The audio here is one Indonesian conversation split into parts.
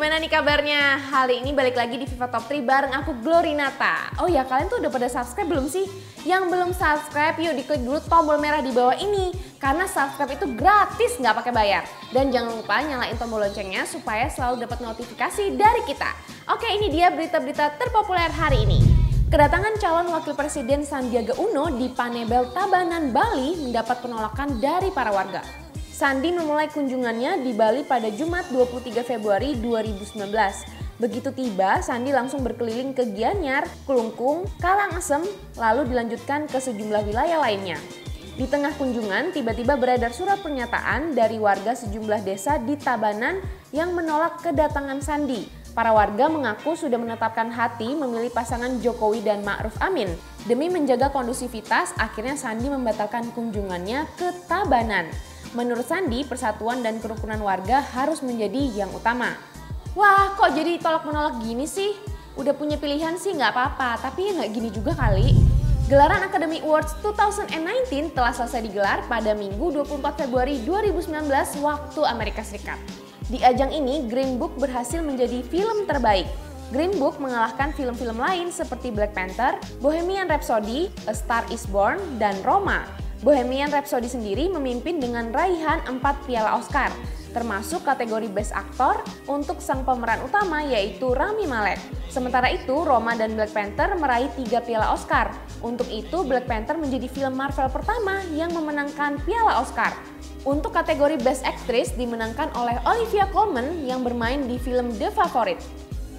gimana nih kabarnya? Hari ini balik lagi di FIFA Top 3 bareng aku Glorinata. Oh ya, kalian tuh udah pada subscribe belum sih? Yang belum subscribe, yuk diklik dulu tombol merah di bawah ini. Karena subscribe itu gratis, nggak pakai bayar. Dan jangan lupa nyalain tombol loncengnya supaya selalu dapat notifikasi dari kita. Oke, ini dia berita-berita terpopuler hari ini. Kedatangan calon wakil presiden Sandiaga Uno di Panebel Tabanan, Bali mendapat penolakan dari para warga. Sandi memulai kunjungannya di Bali pada Jumat 23 Februari 2019. Begitu tiba, Sandi langsung berkeliling ke Gianyar, Kelungkung, Kalangasem, lalu dilanjutkan ke sejumlah wilayah lainnya. Di tengah kunjungan, tiba-tiba beredar surat pernyataan dari warga sejumlah desa di Tabanan yang menolak kedatangan Sandi. Para warga mengaku sudah menetapkan hati memilih pasangan Jokowi dan Ma'ruf Amin. Demi menjaga kondusivitas, akhirnya Sandi membatalkan kunjungannya ke Tabanan. Menurut Sandi, persatuan dan kerukunan warga harus menjadi yang utama. Wah, kok jadi tolak-menolak gini sih? Udah punya pilihan sih nggak apa-apa, tapi ya nggak gini juga kali. Gelaran Academy Awards 2019 telah selesai digelar pada Minggu 24 Februari 2019 waktu Amerika Serikat. Di ajang ini, Green Book berhasil menjadi film terbaik. Green Book mengalahkan film-film lain seperti Black Panther, Bohemian Rhapsody, A Star Is Born, dan Roma. Bohemian Rhapsody sendiri memimpin dengan raihan 4 piala Oscar, termasuk kategori Best Actor untuk sang pemeran utama yaitu Rami Malek. Sementara itu, Roma dan Black Panther meraih 3 piala Oscar. Untuk itu, Black Panther menjadi film Marvel pertama yang memenangkan piala Oscar. Untuk kategori Best Actress dimenangkan oleh Olivia Colman yang bermain di film The Favorite.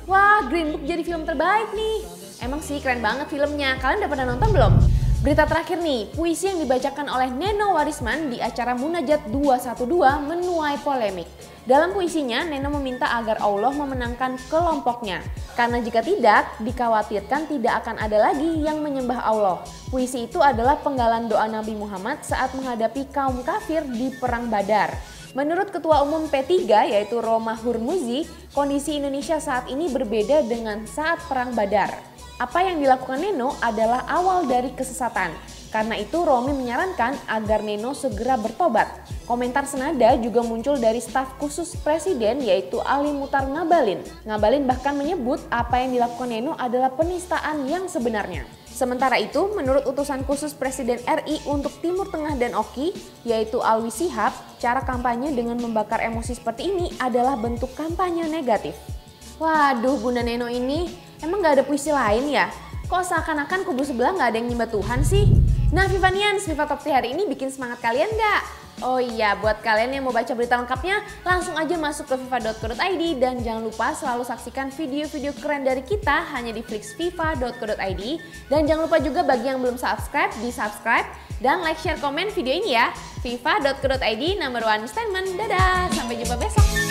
Wah, Green Book jadi film terbaik nih. Emang sih keren banget filmnya. Kalian udah pernah nonton belum? Berita terakhir nih, puisi yang dibacakan oleh Neno Warisman di acara Munajat 212 menuai polemik. Dalam puisinya, Neno meminta agar Allah memenangkan kelompoknya. Karena jika tidak, dikhawatirkan tidak akan ada lagi yang menyembah Allah. Puisi itu adalah penggalan doa Nabi Muhammad saat menghadapi kaum kafir di Perang Badar. Menurut Ketua Umum P3 yaitu Roma Hurmuzi, kondisi Indonesia saat ini berbeda dengan saat Perang Badar. Apa yang dilakukan Neno adalah awal dari kesesatan. Karena itu Romi menyarankan agar Neno segera bertobat. Komentar senada juga muncul dari staf khusus presiden yaitu Ali Mutar Ngabalin. Ngabalin bahkan menyebut apa yang dilakukan Neno adalah penistaan yang sebenarnya. Sementara itu, menurut utusan khusus Presiden RI untuk Timur Tengah dan Oki, yaitu Alwi Sihab, cara kampanye dengan membakar emosi seperti ini adalah bentuk kampanye negatif. Waduh, Bunda Neno ini Emang gak ada puisi lain ya? Kok seakan-akan kubu sebelah gak ada yang nyembah Tuhan sih? Nah Vivanians, Viva Top 3 hari ini bikin semangat kalian gak? Oh iya, buat kalian yang mau baca berita lengkapnya, langsung aja masuk ke viva.co.id dan jangan lupa selalu saksikan video-video keren dari kita hanya di flixviva.co.id dan jangan lupa juga bagi yang belum subscribe, di subscribe dan like, share, komen video ini ya. viva.co.id number one statement. Dadah, sampai jumpa besok.